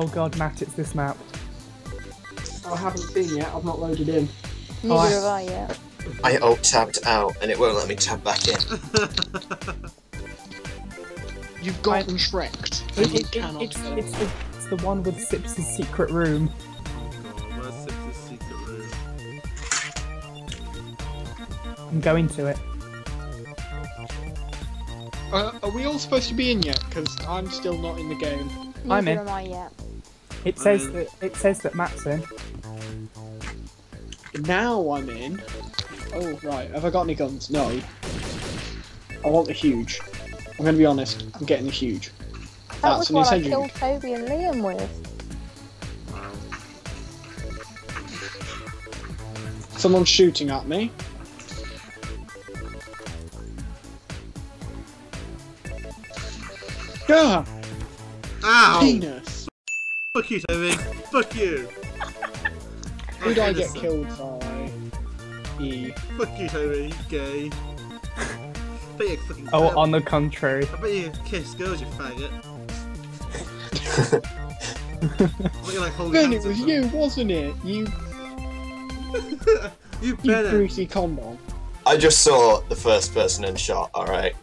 Oh god, Matt, it's this map. I haven't seen yet. I've not loaded in. Neither Oh, I- have I yet. I alt tabbed out and it won't let me tab back in. You've gotten Shreked. It- and you it- it's, it's, the, it's the one with Sips' secret room. Where's Six's secret room? I'm going to it. Uh, are we all supposed to be in yet? Because I'm still not in the game. Neither I'm in. am I yet. It says in. that it says that Matt's in. Now I'm in. Oh, right. Have I got any guns? No. I want the huge. I'm going to be honest. I'm getting the huge. That That's was an what I killed Toby and Liam with. Someone's shooting at me. Gah! Ow! Penis! Fuck you, Toby. Fuck you. Who did I get killed by? E. Fuck you, Toby. Gay. bet you fucking. Oh, I on the contrary. I bet you kiss girls, you faggot. I you like holding Ben, it was with you, wasn't it? You, them. you you better. Brucey combo. I just saw the first person in shot, alright?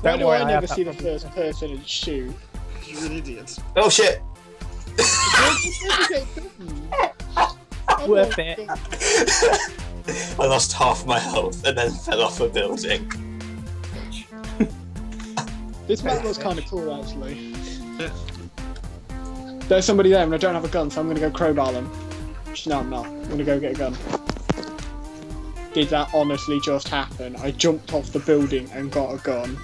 Why Don't do worry, I I never have see the first person and shoot? You're an idiot. Oh shit! Worth it. I lost half my health and then fell off a building. This map looks kind of cool, actually. Yeah. There's somebody there, and I don't have a gun, so I'm gonna go crowbar them. No, I'm not. I'm gonna go get a gun. Did that honestly just happen? I jumped off the building and got a gun.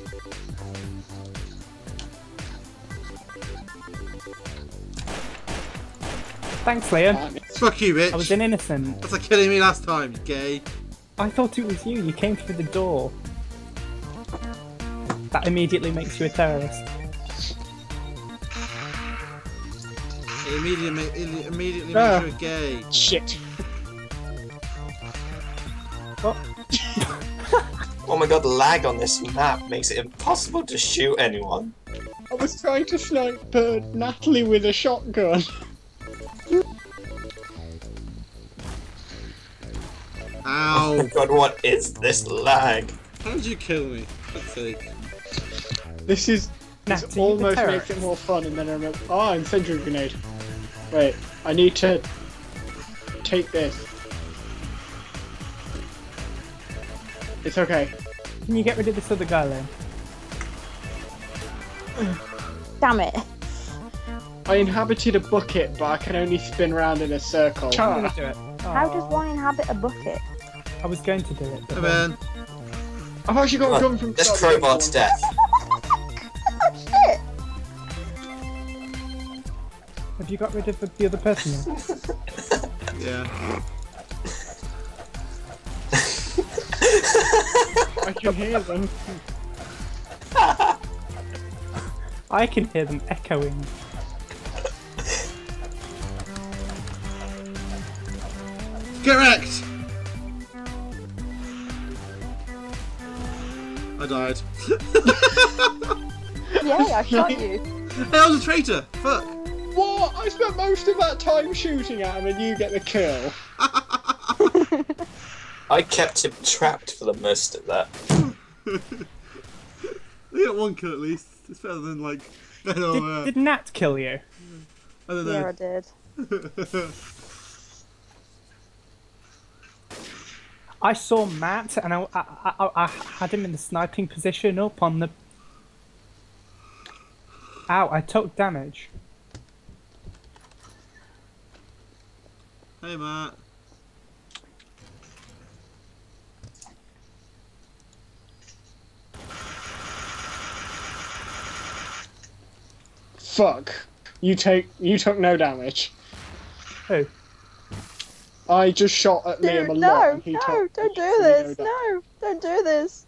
Thanks, Liam. Damn it. Fuck you, bitch. I was an innocent. That's like killing me last time, you gay. I thought it was you. You came through the door. That immediately makes you a terrorist. It immediately, it immediately Ah. makes you a gay. Shit. Oh, Oh my god, the lag on this map makes it impossible to shoot anyone. I was trying to snipe uh, Natalie with a shotgun. Oh my Ow. god, what is this lag? How did you kill me? For fuck's sake. This is this are almost terrorist? makes it more fun, and then I remember. Oh, incendiary grenade. Wait, I need to take this. It's okay. Can you get rid of this other guy, then? Damn it. I inhabited a bucket, but I can only spin around in a circle. I'm ah. do it. How does one inhabit a bucket? I was going to do it. but Hey, then- man. I've actually got a gun from. Let's Scotland. crowbar to death. Oh, shit! Have you got rid of the, the other person? Yeah. I can hear them. I can hear them echoing. Get I died. Yay, I shot you. Hey, I was a traitor! Fuck! What? I spent most of that time shooting at him, and you get the kill. I kept him trapped for the most of that. We got one kill at least. It's better than like. I don't Did, know. did Nat kill you? I don't know. Yeah, I did. I saw Matt and I, I, I, I had him in the sniping position up on the. Ow, I took damage. hey, Matt. Fuck. You take. You took no damage. Who? I just shot at Liam Dude, a lot. no, and he no, took don't do this. damage. No, don't do this.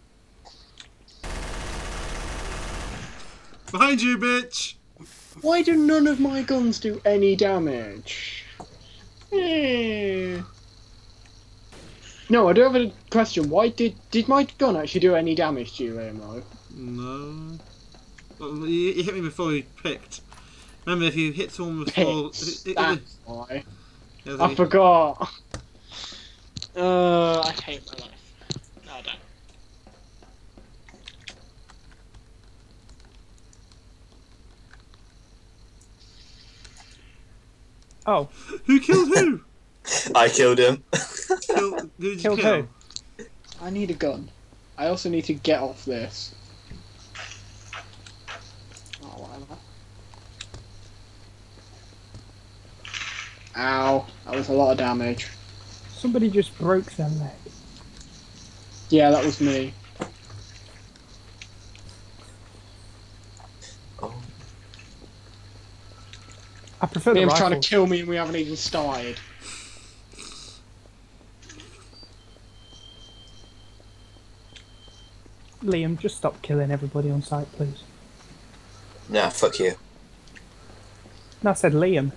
Behind you, bitch! Why do none of my guns do any damage? Eh. No, I do have a question. Why did did my gun actually do any damage to you, Liam? though? No. Well, you, you hit me before you picked. Remember, if you hit someone with full, it- it- That's why. Yeah, I they- forgot. Uh, I hate my life. No, I don't. Oh, Who killed who? I killed him. Kill, who did you Killed kill? who? I need a gun. I also need to get off this. Oh, whatever. Ow, that was a lot of damage. somebody just broke their leg. Yeah, that was me. Oh, I prefer the Liam's rifle. trying to kill me and we haven't even started. Liam, just stop killing everybody on sight, please. nah, fuck you. No, I said Liam.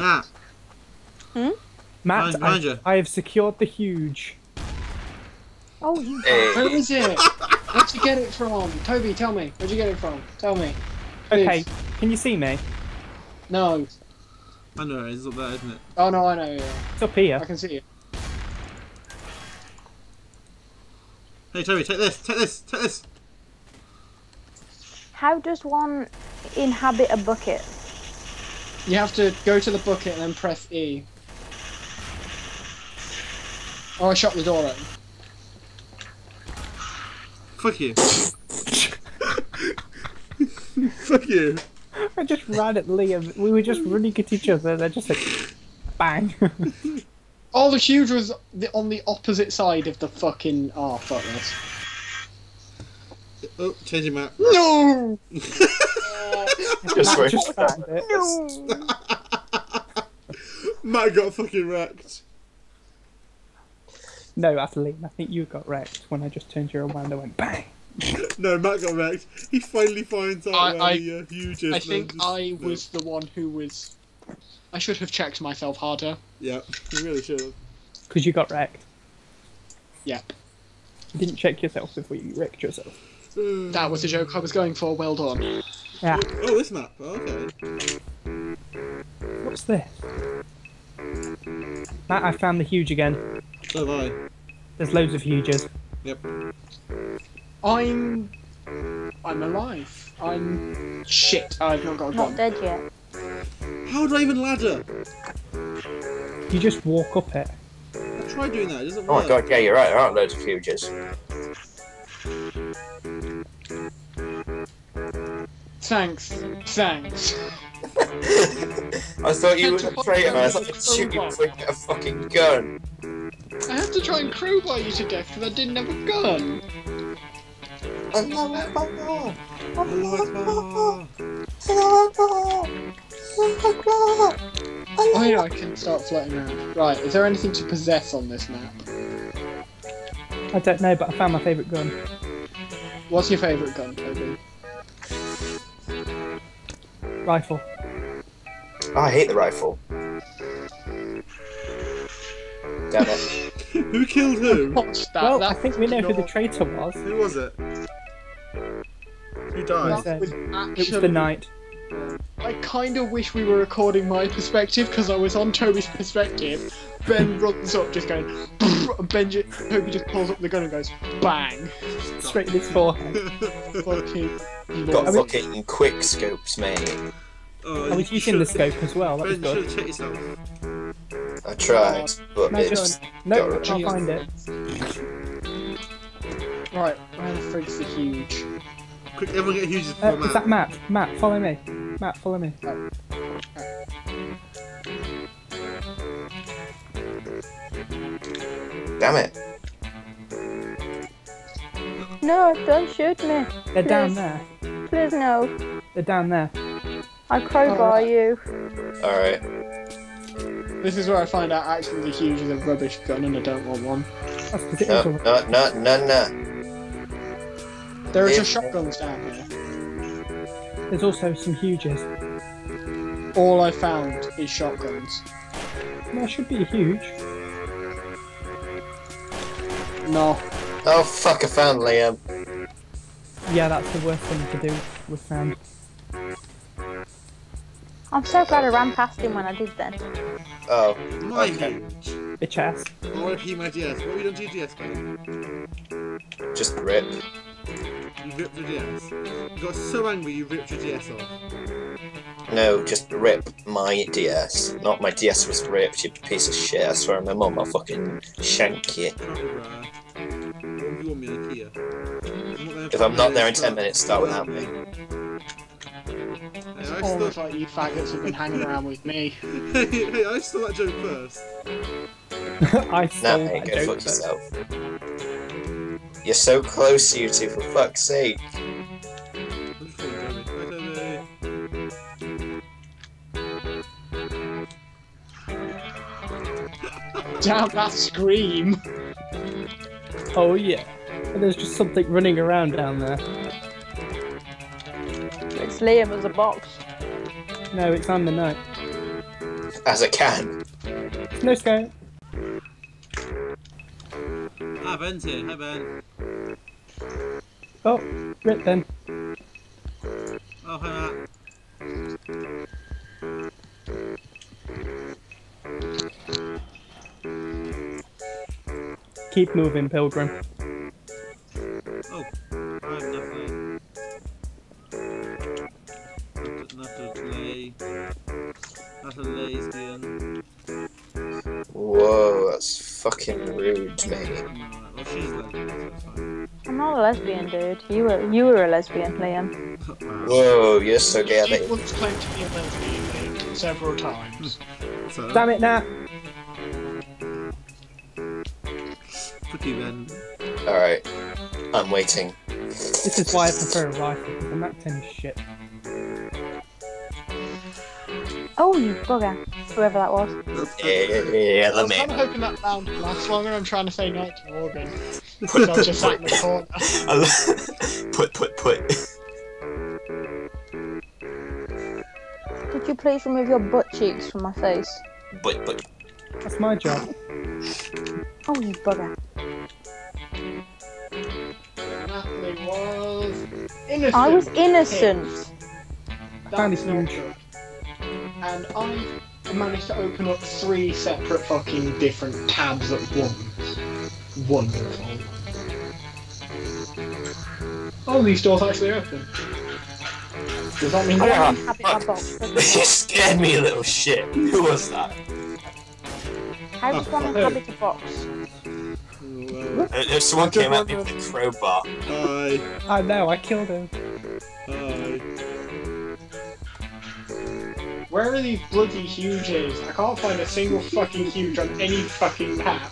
Nah. Matt, I. I have secured the huge. Oh, you. Hey, Where is it? Where'd you get it from? Toby, tell me. Where'd you get it from? Tell me. Please. Okay, can you see me? No. I know, it's up there, isn't it? Oh no, I know. Yeah. It's up here. I can see it. Hey, Toby, take this, take this, take this. How does one inhabit a bucket? You have to go to the bucket and then press E. Oh, I shut the door open. Fuck you. Fuck you. I just ran at Liam. We were just running at each other. They're just like, bang. Oh, the huge was the, on the opposite side of the fucking. Oh, fuck this. Oh, changing map. No! just Matt wait. just found it. Matt got fucking wrecked. No, after Liam, I think you got wrecked when I just turned your around and went bang. No, Matt got wrecked. He finally finds out I- where I- the uh, huge is. I think just- I was the one who was. I should have checked myself harder. Yeah, you really should have. Because you got wrecked. Yep. You didn't check yourself before you wrecked yourself. That was the joke I was going for. Well done. Yeah. Oh, this map. Oh, okay. What's this? Matt, I found the huge again. So have I. There's loads of huges. Yep. I'm. I'm alive. I'm. Shit, I've not got a gun. Not dead yet. How do I even ladder? You just walk up it. I tried doing that. It doesn't Oh work. my god, yeah, you're right. There aren't loads of huges. Thanks. Thanks. I thought you were a traitor. I fucking thought I'd shoot you crowbar. before you get a fucking gun. I to try and crowbar you to death because I didn't have a gun. Oh yeah, I can start floating around. Right, is there anything to possess on this map? I don't know, but I found my favourite gun. What's your favourite gun, Toby? Rifle. Oh, I hate the rifle. Damn it. Who killed who? What's that? well, that I think we know who the traitor was. Who was it? Who died? That was It was the knight. I kind of wish we were recording my perspective because I was on Toby's perspective. Ben runs up, just going, and Ben ju- Toby just pulls up the gun and goes, bang. Straight in his forehead. Fucking. Got I mean- fucking quick scopes, mate. Oh, I was you using the scope as well. That was Ben, you should good. have checked yourself. I tried, but No, it's. no, got I'll rid- find it. Right, where the frig's the huge? Quick, everyone get huge Uh, before is that Matt. Matt? Matt, follow me. Matt, follow me. Damn it. No, don't shoot me. They're down there. Please no. They're down there. I crowbar Alright. you. Alright. This is where I find out actually the huge is a rubbish gun and I don't want one. That's because it No, is a... no, no, no, no. There are Yeah. just shotguns down here. There's also some huges. All I found is shotguns. There should be huge. No. Oh fuck! I found Liam. Yeah, that's the worst thing to do with sand. I'm so glad I ran past him when I did then. Oh, My Okay. huge. Bitch ass. RIP my DS. What have you done to your DS, man? just rip. You ripped your DS. You got so angry you ripped your DS off. No, just rip my DS. Not my DS was ripped, you piece of shit. I swear on my mum, I'll fucking shank you. Can't be right. What do you want me in IKEA? I'm not there If I'm not there in 10 minutes, start without me. Hey, I Almost stole, like you faggots have been hanging around with me. hey, hey, I stole that joke first. I Nah, stole mate, that go joke fuck first. yourself. You're so close, you two, for fuck's sake. I'm just calling Toby. Hi, Toby. Damn that scream! Oh yeah. And there's just something running around down there. It's Liam as a box. No, it's on the night. As I can. No scope. Ah, Ben's here. Hi, Ben. Oh, rip then. Oh, hi, Matt. Keep moving, Pilgrim. It's fine. I'm not a lesbian, dude. You were you were a lesbian, Liam. Whoa, you're so gay, I He once claimed to be a lesbian several times. So, Damn it, Nat. Fuck you, Ben. Alright. I'm waiting. This is why I prefer a rifle. The Mac 10 is shit. Oh, you bugger. Whoever that was. Yeah, I the was kind man. of hoping that round would last longer. I'm trying to say night to Morgan. Because I was just sat in the corner. put, put, put. Could you please remove your butt cheeks from my face? But, but. That's my job. Oh, you bugger. Natalie was innocent. I was innocent. found That's not huge. Good. And I managed to open up three separate fucking different tabs at once. Wonderful. Oh, these doors actually open. Does that mean I they're want to box. you scared me, you little shit. Who was that? How does one inhabit a box? Oh, Uh, someone came at me with a crowbar. uh, hi. I know, I killed him. Where are these bloody huges? I can't find a single fucking huge on any fucking map.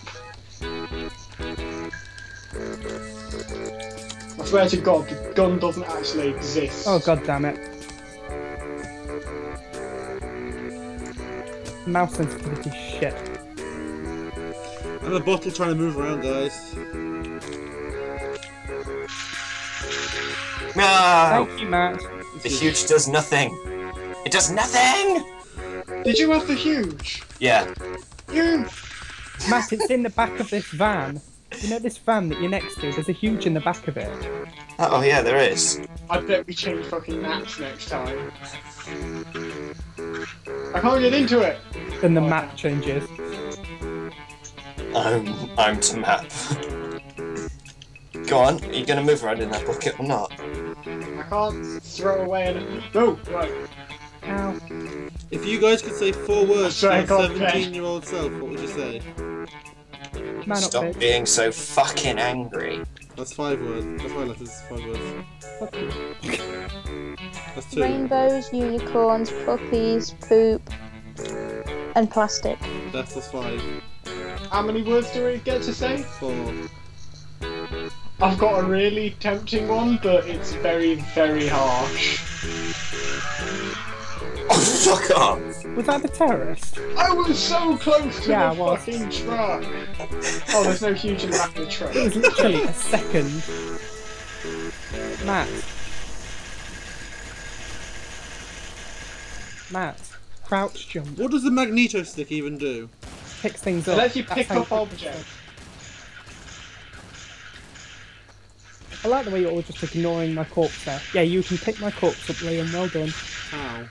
I swear to God, the gun doesn't actually exist. Oh god damn it. Mouse sensitivity shit. I'm a bottle trying to move around, guys. No! Thank you, Matt. The huge does nothing. It does nothing! Did you have the huge? Yeah. You! Matt, it's in the back of this van. You know this van that you're next to? There's a huge in the back of it. Oh, yeah, there is. I bet we change fucking maps next time. I can't get into it! Then the map changes. I'm, I'm to map. Go on, are you gonna move around in that bucket or not? I can't throw away an. No! Right. Ow. If you guys could say four words to your go on, Ben. 17 year old self, what would you say? Man Stop bitch. being so fucking angry. That's five words. That's five letters. Five words. Fuck. That's two. Rainbows, unicorns, puppies, poop, and plastic. That's that's five. How many words do we get to say? Four. I've got a really tempting one, but it's very, very harsh. Fuck off! Was that the terrorist? I was so close to Yeah, the I was. fucking truck! Oh, there's no huge in the back of the truck. It was literally a second. Matt. Matt. Crouch jump. What does the magneto stick even do? picks things up. It lets you That's pick how up objects. I like the way you're all just ignoring my corpse there. Yeah, you can pick my corpse up, Liam. Well done. How?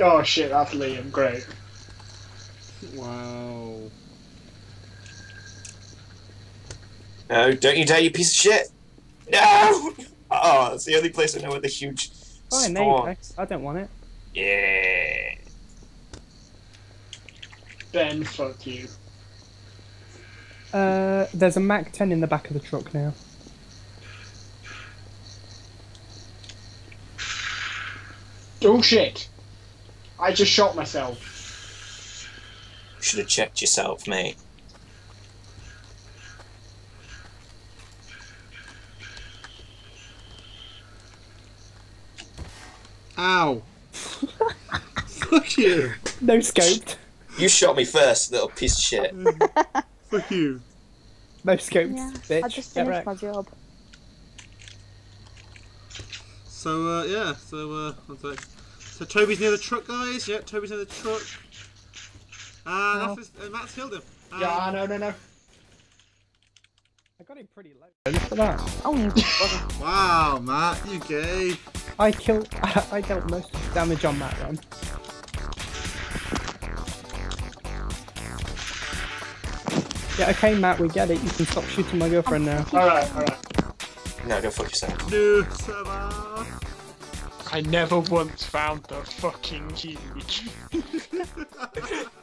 Oh shit, that's Liam. Great. Wow. No, don't you dare, you piece of shit! No! Oh, it's the only place I know with a huge Fine, there you spawn. go. I don't want it. Yeah. Ben, fuck you. Uh, there's a Mac 10 in the back of the truck now. Oh shit! I just shot myself. Should have checked yourself, mate. Ow. Fuck you. No scoped. You shot me first, little piece of shit. Fuck you. No scoped, Yeah, bitch. I just finished wrecked. my job. So, uh, yeah, so, uh, one sec. So Toby's near the truck, guys. Yeah, Toby's near the truck. And Oh. that's his, uh, Matt's killed him. And Yeah, no, no, no. I got him pretty low. Look at that. Oh, you. Wow, Matt, you gay. I killed. I dealt most of the damage on that run. Yeah, okay, Matt, we get it. You can stop shooting my girlfriend now. Alright, alright. No, go fuck yourself. No, server. I never once found the fucking key.